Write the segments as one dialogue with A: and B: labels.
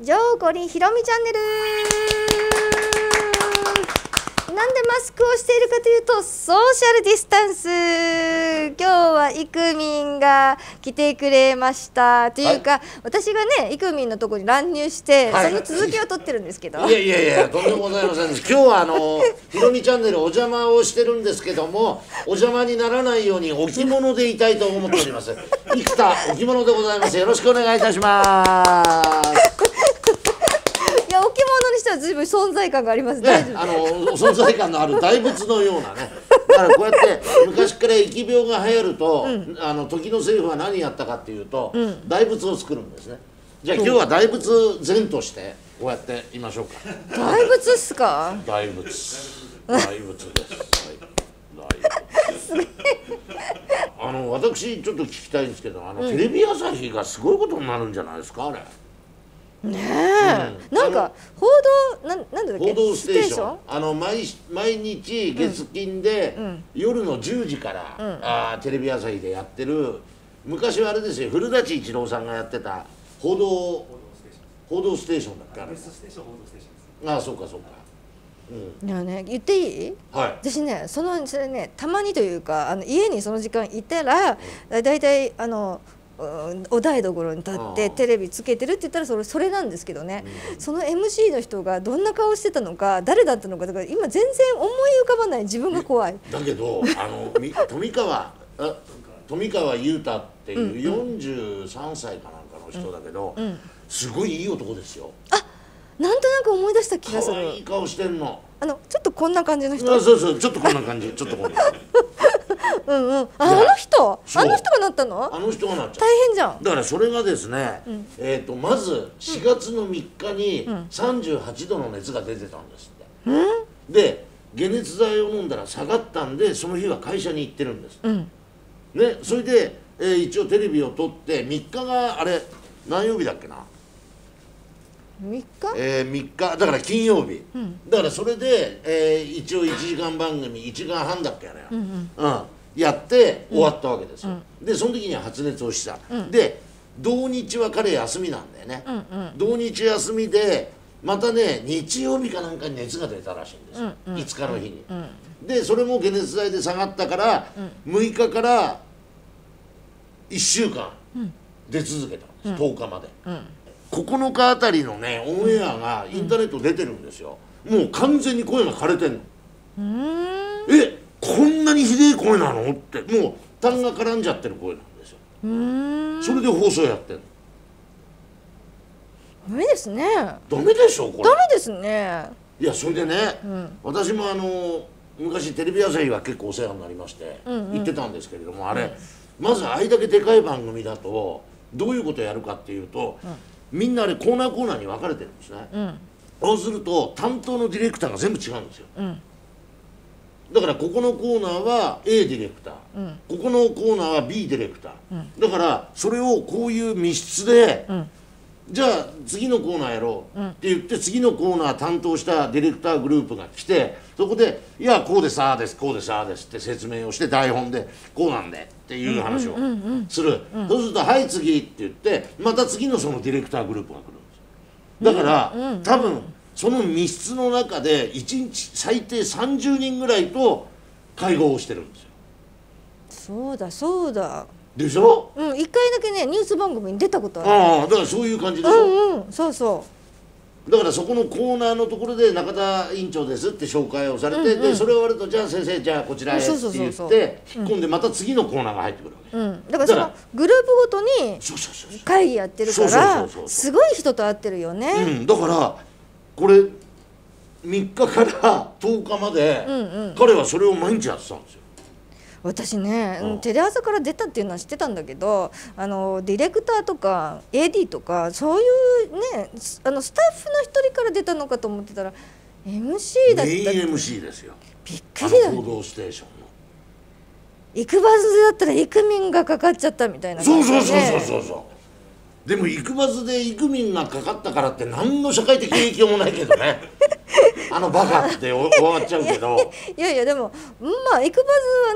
A: ジョーコリンひろみチャンネル。なんでマスクをしているかというとソーシャルディスタンス。今日はイクミンが来てくれました。というか、
B: はい。
A: 私がねイクミンのところに乱入して、
B: はい。
A: その続きを撮ってるんですけど。
B: いやいやいやとんでもございません。今日はあのひろみチャンネルお邪魔をしてるんですけどもお邪魔にならないようにお着物でいたいと思っております。生田お着物でございます。よろしくお願いいたします
A: にしては随分存在感があります。
B: ねあの存在感のある大仏のようなね。だからこうやって昔から疫病が流行ると、あの時の政府は何やったかっていうと、大仏を作るんですね。じゃあ今日は大仏前としてこうやってみましょうか。
A: 大仏っすか？
B: 大仏。大仏です、はい、大仏。あの私ちょっと聞きたいんですけどあの、テレビ朝日がすごいことになるんじゃないですかあれ。
A: ねえ、
B: うん
A: なんか報道なんなんだっけ？
B: 報道ステーション。あの毎毎日月金で、夜の10時から、あーテレビ朝日でやってる昔はあれですよ古舘一郎さんがやってた報道報道ステーションだっけ？あれああそうかそうか。
A: いやね言っていい？
B: はい。
A: 私ねそのそれねたまにというかあの家にその時間いたら、だいたいあのうんお台所に立って
B: ああ
A: テレビつけてるって言ったらそれそれなんですけどね、その MC の人がどんな顔してたのか誰だったのかとか今全然思い浮かばない。自分が怖い。
B: だけどあのみ 富川あ富川雄太っていう43歳かなんかの人だけど、すごいいい男ですよ。
A: なんとなく思い出した気がす
B: 可
A: る
B: 愛い顔してんの。
A: あのちょっとこんな感じの人。
B: あそうそうちょっとこんな感じちょっとこんな感じ
A: うんうん。ああの人？あの人がなったの？
B: あの人がなっちゃう
A: 大変じゃん。
B: だからそれがですね、えー、とまず4月の3日に38度の熱が出てたんですって、で解熱剤を飲んだら下がったんでその日は会社に行ってるんです、
A: ん。
B: ね、それで、えー一応テレビを撮って3日があれ何曜日だっけな、
A: 3日？
B: えー、3日。だから金曜日、だからそれで、えー一応1時間番組1時間半だっけあれ、うんやって終わったわけですよ、でその時には発熱をした、で同日は彼休みなんだよね、同日休みでまたね日曜日かなんかに熱が出たらしいんですよ、5日の日に、でそれも解熱剤で下がったから、6日から1週間出続けたんです、10日まで、9日あたりのねオンエアがインターネット出てるんですよ、もう完全に声が枯れてんの。
A: うーん。
B: えこんなにひでえ声なの？ってもう痰が絡んじゃってる声なんですよ。それで放送やってんの。
A: ダメですね。
B: ダメでしょこれ。
A: ダメですね。
B: いやそれでね、
A: ん。
B: 私もあの昔テレビ朝日は結構お世話になりまして、
A: うんうん。
B: 行ってたんですけれどもあれ、まずあれだけでかい番組だとどういうことやるかっていうと、みんなあれコーナーコーナーに分かれてるんですね、
A: うん。
B: そうすると担当のディレクターが全部違うんですよ。
A: うん
B: だからここのコーナーは A ディレクター、
A: うん。
B: ここのコーナーは B ディレクター、だからそれをこういう密室で、
A: ん。
B: じゃあ次のコーナーやろうって言って次のコーナー担当したディレクターグループが来てそこで「いやこうですああですこうですああです」って説明をして台本で「こうなんで」っていう話をする、そうすると「はい次」って言ってまた次のそのディレクターグループが来るんですだから、多分その密室の中で1日最低30人ぐらいと会合をしてるんですよ。
A: そうだそうだ。
B: でしょ？
A: うん一回だけねニュース番組に出たことある。
B: ああだからそういう感じでしょ、
A: うんうんそうそ
B: だからそこのコーナーのところで中田院長ですって紹介をされて、でそれ終わるとじゃあ先生じゃあこちらへって言って引っ込んでまた次のコーナーが入ってくるわけ、
A: ううん。だからそのグループごとに会議やってるからすごい人と会ってるよ
B: う、
A: ね。
B: うん、だからこれ3日から10日まで、
A: うんうん。
B: 彼はそれを毎日やってたんですよ。
A: 私ね、
B: うん。
A: テレ朝から出たっていうのは知ってたんだけどあのディレクターとか AD とかそういうねスあのスタッフの一人から出たのかと思ってたら MC だった
B: メイン MC ですよ。
A: びっ
B: あ
A: くりだ
B: の報道ステーションの。
A: 行くバズだったらイクミンがかかっちゃったみたいな
B: そうそうそうそうそうそうでも行くバズでイクミンがかかったからって何の社会的影響もないけどね。あのバカってお終わっちゃうけど。
A: いや いやでもまあ行くバ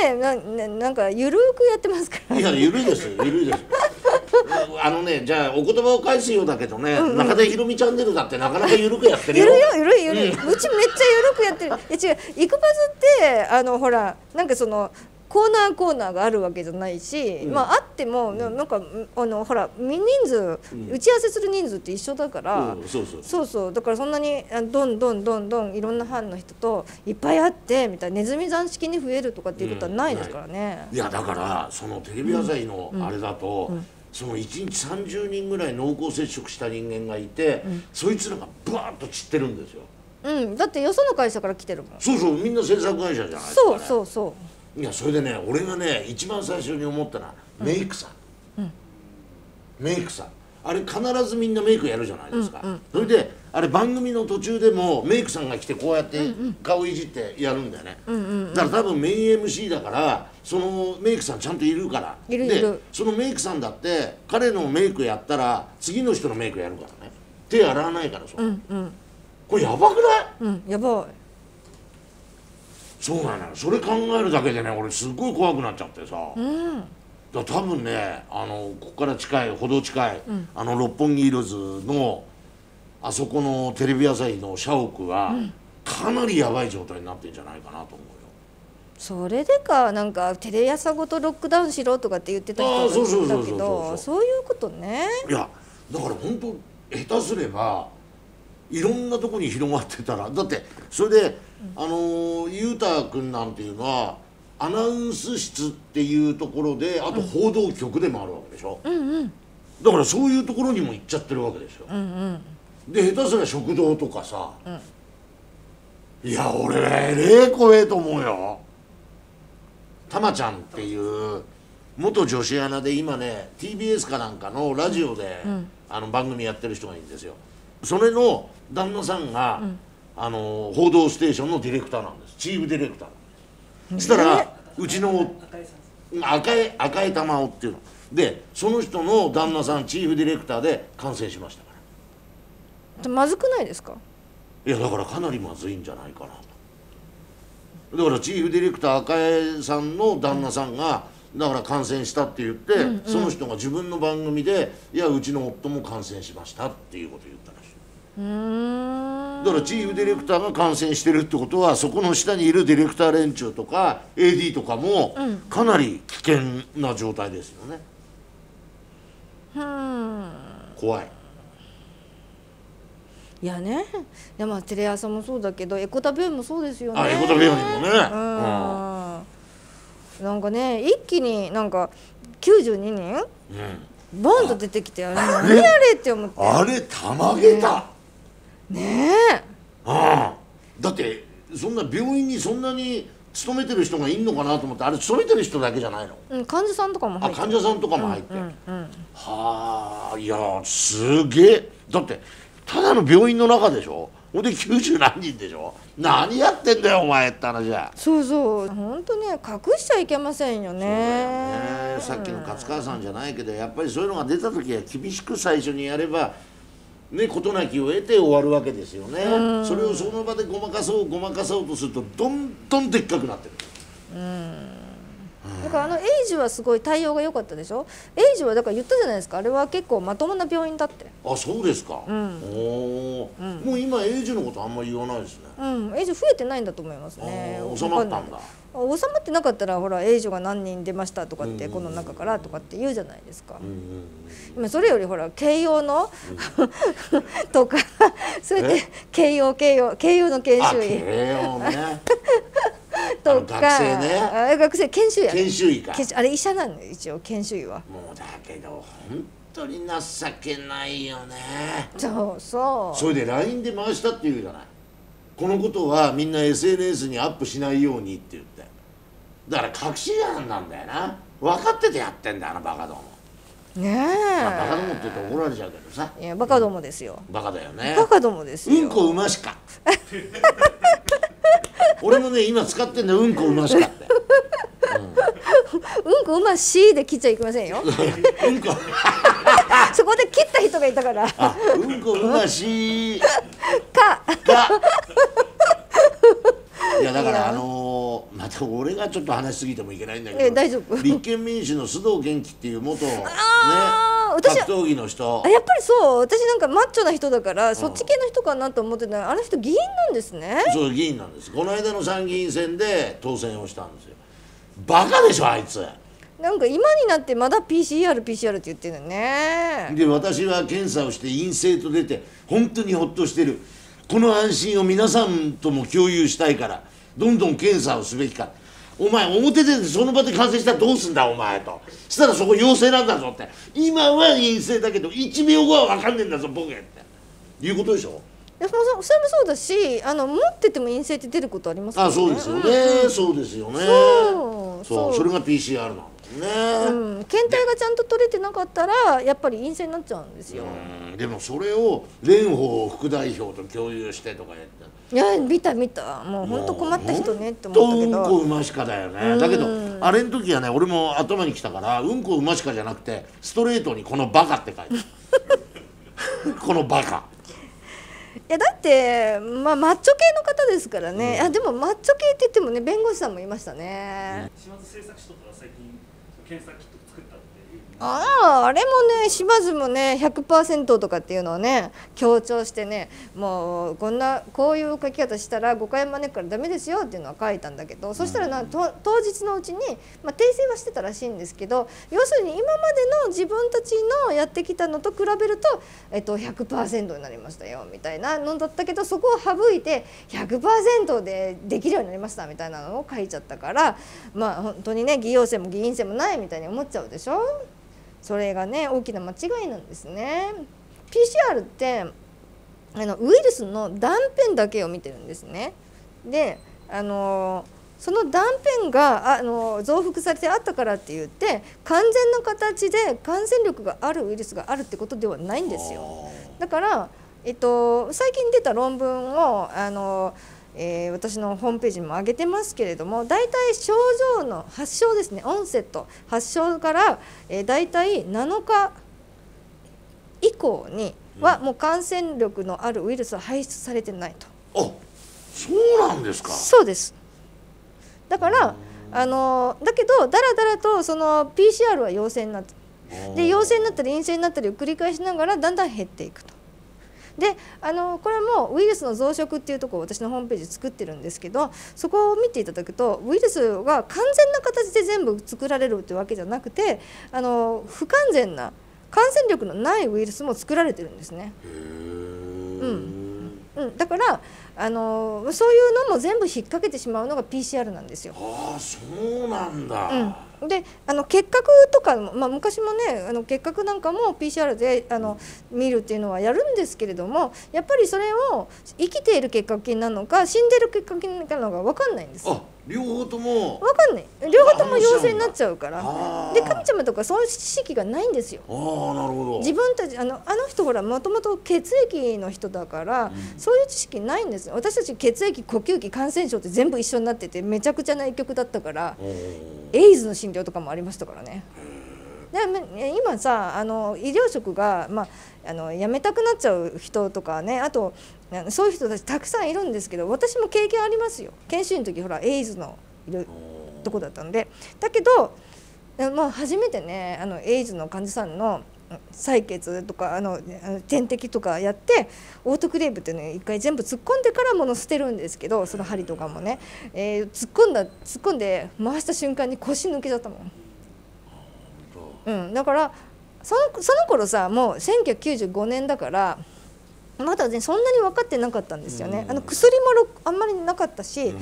A: ズはねなななんかゆるくやってますから。
B: いや緩いですよ緩いですよ。あのねじゃあお言葉を返すようだけどね、中田ひろみチャンネルだってなかなか緩くやってるよ。
A: ゆるよゆるいゆるい、うちめっちゃゆるくやってる。え違うイクバズってあのほらなんかそのコーナーコーナーがあるわけじゃないし、
B: うん。
A: まああってもななんかあのほら人数、
B: ん。
A: 打ち合わせする人数って一緒だから、
B: うんそうそう
A: そう。そうだからそんなにあどんどんどんどんいろんな班の人といっぱい会ってみたいなネズミ山式に増えるとかっていうことはないですからね。
B: いやだからそのテレビ朝日のあれだと、その1日30人ぐらい濃厚接触した人間がいて、そいつらがブワーッと散ってるんですよ。
A: うん、だってよその会社から来てるもん。
B: そうそうみんな制作会社じゃないですか、ね、
A: そうそうそう。
B: いやそれでね俺がね一番最初に思ったのはメイクさん、メイクさん。あれ必ずみんなメイクやるじゃないですか、それであれ番組の途中でもメイクさんが来てこうやって顔いじってやるんだよね、だから多分メイン MC だからそのメイクさんちゃんといるから。でそのメイクさんだって彼のメイクやったら次の人のメイクやるからね。手洗わないからそ、これやばくない？
A: うん、やばい。
B: そうなのよ。それ考えるだけでね俺すっごい怖くなっちゃってさ、だから多分ねあのここから近いほど近い、あの六本木ヒルズのあそこのテレビ朝日の社屋は、かなりやばい状態になってんじゃないかなと思うよ。
A: それでかなんかテレ朝ごとロックダウンしろとかって言ってた人がいたけ
B: そうそうそう
A: どそういうことね。
B: いやだから本当下手すればいろんなとこに広がってたらだってそれで、あのー裕太君なんていうのはアナウンス室っていうところであと報道局でもあるわけでしょ、だからそういうところにも行っちゃってるわけですよ、で下手すりゃ食堂とかさ、いや俺えれえ怖えと思うよ。たまちゃんっていう元女子アナで今ね TBS かなんかのラジオで、あの番組やってる人がいるんですよそれの旦那さんが、あの報道ステーションのディレクターなんです。チーフディレクターそしたらうちの赤江赤江玉緒っていうの。でその人の旦那さんチーフディレクターで感染しましたから。
A: まずくないですか？
B: いやだからかなりまずいんじゃないかなと。だからチーフディレクター赤江さんの旦那さんが、だから感染したって言って、その人が自分の番組で「いやうちの夫も感染しました」っていうことを言ったらしい。だからチーフディレクターが感染してるってことはそこの下にいるディレクター連中とか AD とかもかなり危険な状態ですよね、
A: うん。
B: 怖い。
A: いやね。いやまあテレ朝もそうだけどエコタ病院もそうですよね。
B: あエコタ病院もね、
A: うんなんかね一気になんか92人
B: うんうん。
A: ボンと出てきてあれ何あれって思って。
B: あれたまげた、
A: ね
B: ああだってそんな病院にそんなに勤めてる人がいんのかなと思ってあれ勤めてる人だけじゃないの？
A: え、うん、患者さんとかも
B: あ
A: 入って。
B: 患者さんとかも入って、
A: うんうん。
B: はあいやすげえ。だってただの病院の中でしょ？ほんで90何人でしょ？何やってんだよお前って話じゃ
A: そうそう。本当ね隠しちゃいけませんよね。
B: ね。さっきの勝川さんじゃないけどやっぱりそういうのが出た時は厳しく最初にやればね事なきを得て終わるわけですよね。それをその場でごまかそうごまかそうとするとどんどんでっかくなってる
A: だからあのエイジはすごい対応が良かったでしょ？エイジはだから言ったじゃないですか。あれは結構まともな病院だって。
B: あそうですか、
A: ん。
B: おー。もう今エイジのことあんまり言わないですね。
A: うん。エイジ増えてないんだと思いますね。
B: 収まったんだ。
A: 収まってなかったらほらエイジが何人出ましたとかってこの中からとかって言うじゃないですか、
B: うんうん
A: 今それよりほら慶応の とかそれで慶応慶応慶応の研
B: あ
A: 修医。
B: 慶応ね
A: とか
B: 学生ね。
A: あ学生研修医や
B: 研修医か。
A: あれ医者なのよ一応研修医は。
B: もうだけど本当に情けないよね。
A: そうそう。
B: それで LINE で回したって言うじゃない。このことはみんな SNS にアップしないようにって言って。だから隠し犯なんだよな。分かっててやってんだよあのバカども、
A: ね
B: まあ、バカどもって言うと怒られちゃうけどさ。
A: えいやバカどもですよ、
B: バカだよね。
A: バカどもですよ、
B: うんこうましか 俺もね今使ってんだよ。うんこうましかって。
A: うん。こうましで切っちゃいけませんよ。
B: うんこ。
A: そこで切った人がいたから。
B: あうんこうまし
A: か。
B: がいやだからあのーまた俺がちょっと話しすぎてもいけないんだけど。
A: え大丈夫？
B: 立憲民主の須藤元気っていう元ね。
A: あ私
B: 格闘技の人。
A: あやっぱりそう。私なんかマッチョな人だからそっち系の人かなと思ってたらあの人議員なんですね。
B: そう議員なんです。この間の参議院選で当選をしたんですよ。バカでしょあいつ。
A: なんか今になってまだ PCR、PCR って言ってるのね。
B: で私は検査をして陰性と出て本当にほっとしてる。この安心を皆さんとも共有したいからどんどん検査をすべきかお前表でその場で感染したらどうすんだお前と。したらそこ陽性なんだぞって。今は陰性だけど1秒後は分かんねえんだぞボケって。いうことでしょ？
A: いやそれもそうだしあの持ってても陰性って出ることありますからね。
B: あそうですよね、そうですよね。
A: そう。
B: そう。それが PCR なんですね、
A: うん、検体がちゃんと取れてなかったらやっぱり陰性になっちゃうんですよ。
B: うん。でもそれを蓮舫副代表と共有してとかやって
A: いや見た見た。もう本当困った人ねって思ったけ
B: うん。こ
A: ど
B: うましかだよねだけどあれの時はね俺も頭にきたからうんこうましかじゃなくてストレートにこのバカって書いて このバカ。
A: いやだって、まあ、マッチョ系の方ですからね、あでもマッチョ系って言ってもね弁護士さんもいましたね。
C: 島津製作所とか最近検査キット
A: あああれもね島津もね100%とかっていうのをね強調してねもうこんなこういう書き方したら誤解招くからダメですよっていうのは書いたんだけどそしたらなと当日のうちに、まあ、訂正はしてたらしいんですけど要するに今までの自分たちのやってきたのと比べると、えっと、100%になりましたよみたいなのだったけどそこを省いて100%でできるようになりましたみたいなのを書いちゃったからまあ本当にね議陽性も議員性もないみたいに思っちゃうでしょ？それがね大きな間違いなんですね。PCR ってあのウイルスの断片だけを見てるんですね。であのその断片があの増幅されてあったからって言って完全な形で感染力があるウイルスがあるってことではないんですよ。だから、えっと、最近出た論文をあの、えー私のホームページにも上げてますけれども大体症状の発症ですね。オンセット発症から、えー、大体7日以降にはもう感染力のあるウイルスは排出されてないと。
B: あそうなんですか。
A: そうです。だからあのだけどだらだらとその PCR は陽性になってで陽性になったり陰性になったりを繰り返しながらだんだん減っていくと。であのこれもウイルスの増殖っていうところを私のホームページ作ってるんですけどそこを見ていただくとウイルスが完全な形で全部作られるってわけじゃなくてあの不完全な感染力のないウイルスも作られてるんですね。
B: へ
A: うん。うん、だからあのそういうのも全部引っ掛けてしまうのが PCR なんですよ。
B: ああそうなんだ、
A: うん、であの結核とか、まあ、昔もねあの結核なんかも PCR であの見るっていうのはやるんですけれどもやっぱりそれを生きている結核菌なのか死んでる結核菌なのか分かんないんです。
B: あ両方とも
A: 分かんない。両方とも陽性になっちゃうから。で神様とかそういう知識がないんですよ。
B: ああなるほど。
A: 自分たちあのあの人ほらもともと血液の人だから、そういう知識ないんですよ。私たち血液呼吸器感染症って全部一緒になっててめちゃくちゃな影響だったからエイズの診療とかもありましたからね。でま今さあの医療職が、まあ、あの辞めたくなっちゃう人とかねあとそういう人たちたくさんいるんですけど私も経験ありますよ。研修医の時ほらエイズのいるとこだったんで。だけど、えまあ、初めてねあのエイズの患者さんのうん採血とかあの点滴とかやってオートクレーブっていうのを一回全部突っ込んでから物捨てるんですけどその針とかもね、えー突っ込んだ突っ込んで回した瞬間に腰抜けちゃったもん。うん、だからそのその頃さもう1995年だからまだねそんなに分かってなかったんですよね。あの薬もろあんまりなかったし、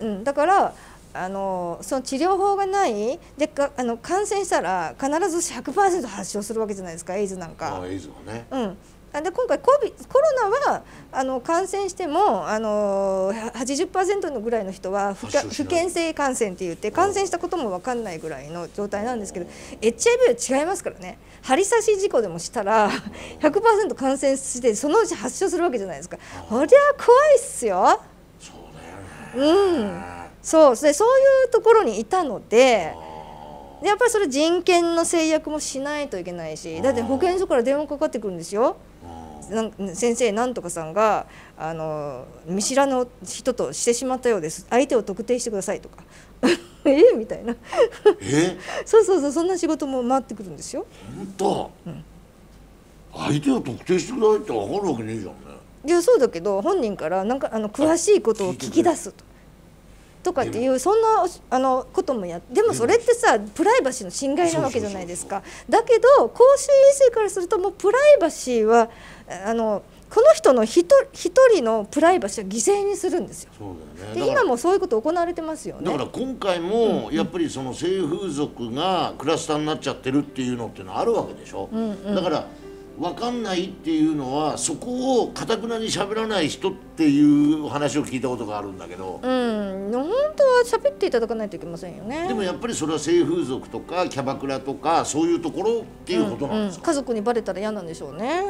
A: うん、だからあのその治療法がないでかあの感染したら必ず100%発症するわけじゃないですかエイズなん
B: あ
A: か。
B: あ。エイズがね。
A: うん。あで今回コビコロナはあの感染してもあの80%のぐらいの人は不不検性感染って言って感染したことも分かんないぐらいの状態なんですけど HIV は違いますからね針刺し事故でもしたら 100%感染してそのうち発症するわけじゃないですか。こりゃ怖いっすよ。
B: そうだよね。
A: うん。そう。でそういうところにいたのででやっぱりそれ人権の制約もしないといけないしだって保健所から電話かかってくるんですよ。先生なんとかさんがあの見知らぬ人としてしまったようです。相手を特定してくださいとか えみたいな。
B: え？
A: そうそうそうそんな仕事も回ってくるんですよ。
B: 本当、相手を特定してくださいって分かるわけねえじゃんね。
A: いやそうだけど本人からなんかあの詳しいことを聞き出すと。とかっていうそんなあのこともやでもそれってさプライバシーの侵害なわけじゃないですか。だけど公衆衛生からするともうプライバシーはあのこの人の一一人のプライバシーを犠牲にするんですよ。
B: そうだよね
A: で今もそういうこと行われてますよね。
B: だから今回もやっぱりその性風俗がクラスターになっちゃってるっていうのっていうのはあるわけでしょ、だから分かんないっていうのはそこをかたくなに喋らない人っていう話を聞いたことがあるんだけど、
A: うん、本当は喋っていただかないといけませんよね。
B: でもやっぱりそれは性風俗とかキャバクラとかそういうところっていうことなんですか、
A: 家族にバレたら嫌なんでしょうね。